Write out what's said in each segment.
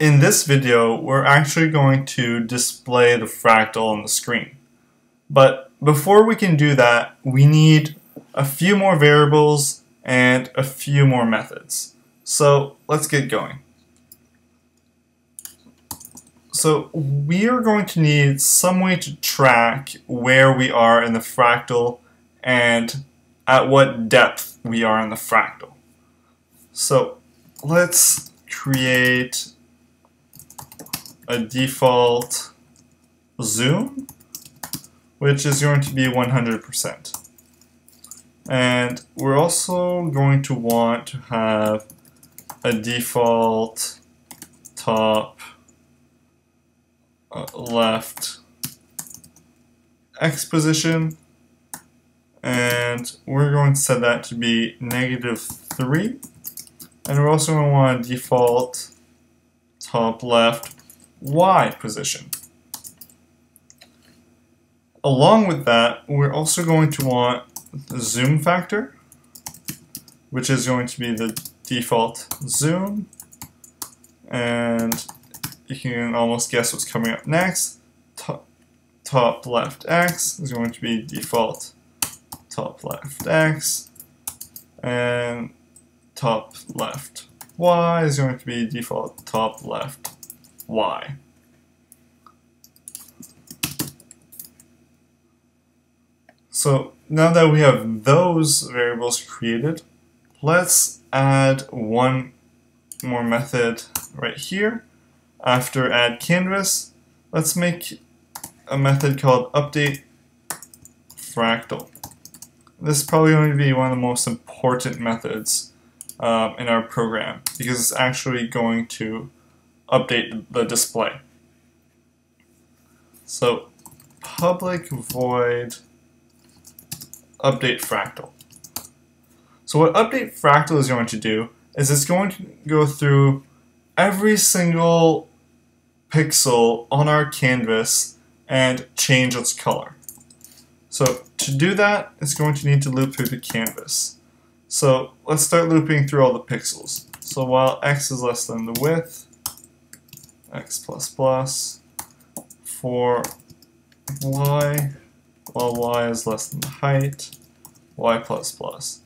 in this video, we're actually going to display the fractal on the screen. But before we can do that, we need a few more variables and a few more methods. So let's get going. So we are going to need some way to track where we are in the fractal and at what depth we are in the fractal. So let's create a default zoom, which is going to be 100%. And we're also going to want to have a default top uh, left x position and we're going to set that to be negative 3 and we're also going to want a default top left Y position. Along with that, we're also going to want the zoom factor, which is going to be the default zoom, and you can almost guess what's coming up next. Top, top left X is going to be default top left X, and top left Y is going to be default top left y. So now that we have those variables created, let's add one more method right here. After add canvas, let's make a method called update fractal. This is probably going to be one of the most important methods um, in our program because it's actually going to update the display. So public void update fractal. So what update fractal is going to do is it's going to go through every single pixel on our canvas and change its color. So to do that, it's going to need to loop through the canvas. So let's start looping through all the pixels. So while x is less than the width, x plus plus for y, while y is less than the height, y plus plus.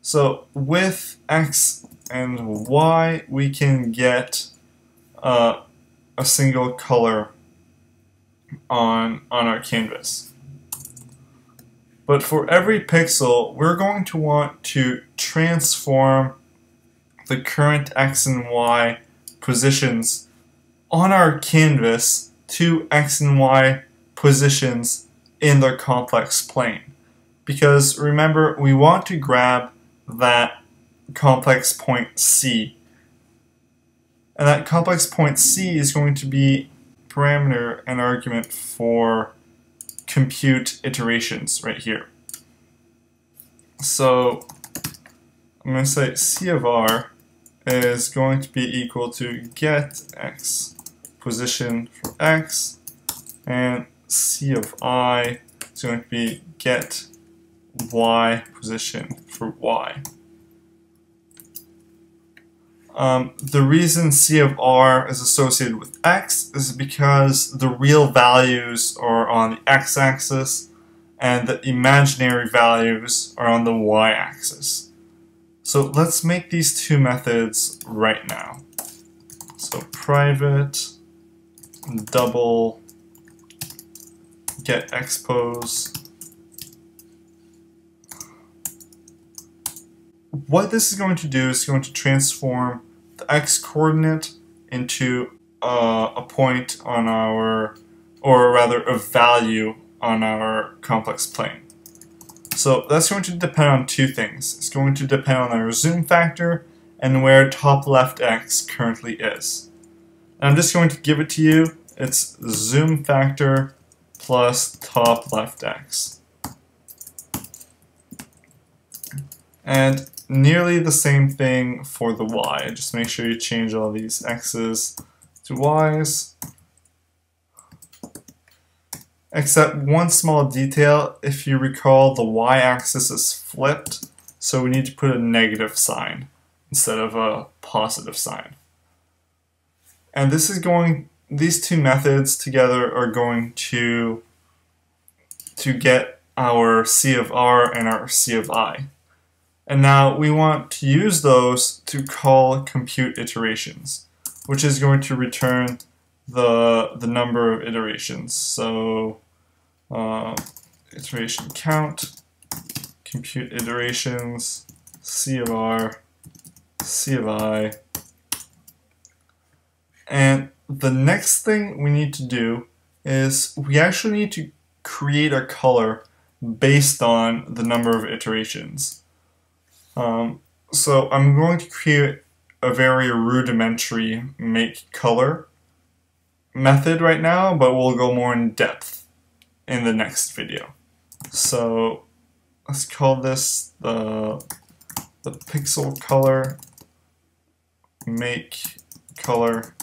So with x and y, we can get uh, a single color on, on our canvas. But for every pixel, we're going to want to transform the current x and y positions on our canvas two x and y positions in their complex plane. Because remember, we want to grab that complex point C. And that complex point C is going to be parameter and argument for compute iterations right here. So I'm going to say C of R is going to be equal to get x position for x, and c of i is going to be get y position for y. Um, the reason C of R is associated with X is because the real values are on the X-axis and the imaginary values are on the Y-axis. So let's make these two methods right now. So private double get x pos. What this is going to do is going to transform the x coordinate into uh, a point on our, or rather a value on our complex plane. So that's going to depend on two things. It's going to depend on our zoom factor and where top left x currently is. And I'm just going to give it to you it's zoom factor plus top left x. And nearly the same thing for the y. Just make sure you change all these x's to y's. Except one small detail, if you recall, the y-axis is flipped, so we need to put a negative sign instead of a positive sign. And this is going, these two methods together are going to, to get our C of R and our C of I. And now we want to use those to call compute iterations, which is going to return the, the number of iterations. So uh, iteration count, compute iterations, C of R, C of I. And the next thing we need to do is we actually need to create a color based on the number of iterations. Um, so I'm going to create a very rudimentary make color method right now, but we'll go more in depth in the next video. So let's call this the, the pixel color make color.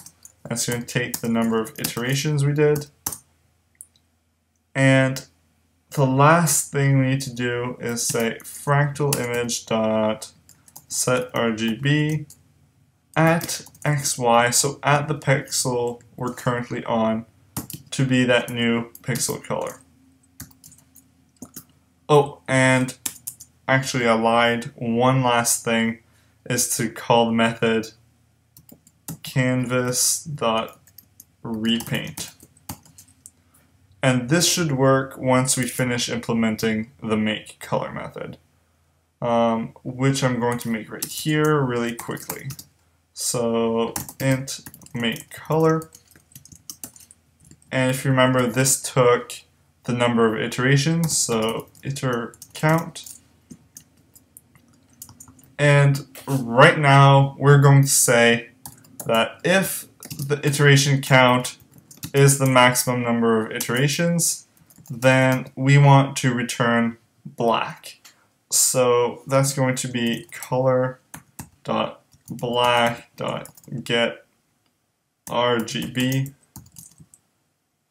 That's going to take the number of iterations we did. And the last thing we need to do is say fractal image dot set RGB at xy, so at the pixel we're currently on, to be that new pixel color. Oh, and actually I lied. One last thing is to call the method canvas.repaint. And this should work once we finish implementing the make color method, um, which I'm going to make right here really quickly. So int make color. And if you remember, this took the number of iterations, so iter count. And right now, we're going to say that if the iteration count is the maximum number of iterations, then we want to return black. So that's going to be color dot black dot get RGB.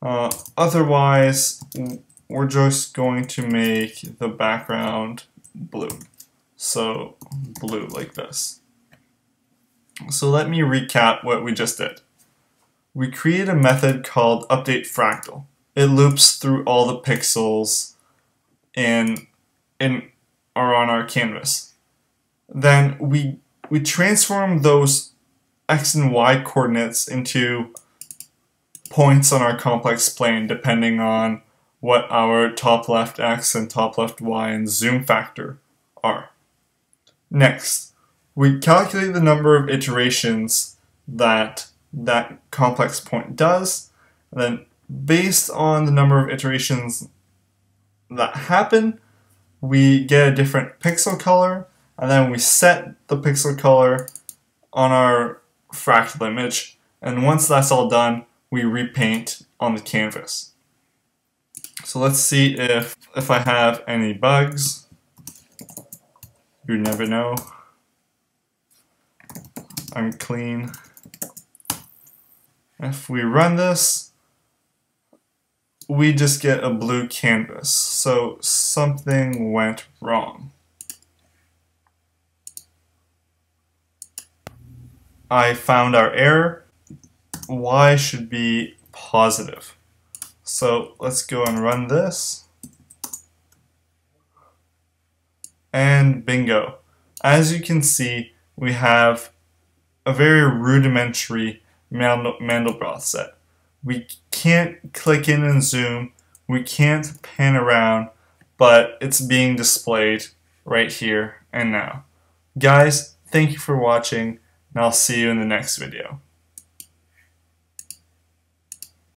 Uh, otherwise, we're just going to make the background blue. So blue like this. So let me recap what we just did we create a method called update fractal. It loops through all the pixels in in or on our canvas. Then we we transform those x and y coordinates into points on our complex plane depending on what our top left x and top left y and zoom factor are. Next, we calculate the number of iterations that that complex point does. And then based on the number of iterations that happen, we get a different pixel color, and then we set the pixel color on our fractal image. And once that's all done, we repaint on the canvas. So let's see if, if I have any bugs. You never know. I'm clean. If we run this, we just get a blue canvas. So something went wrong. I found our error. Y should be positive. So let's go and run this. And bingo. As you can see, we have a very rudimentary Mandelbrot set. We can't click in and zoom, we can't pan around, but it's being displayed right here and now. Guys, thank you for watching, and I'll see you in the next video.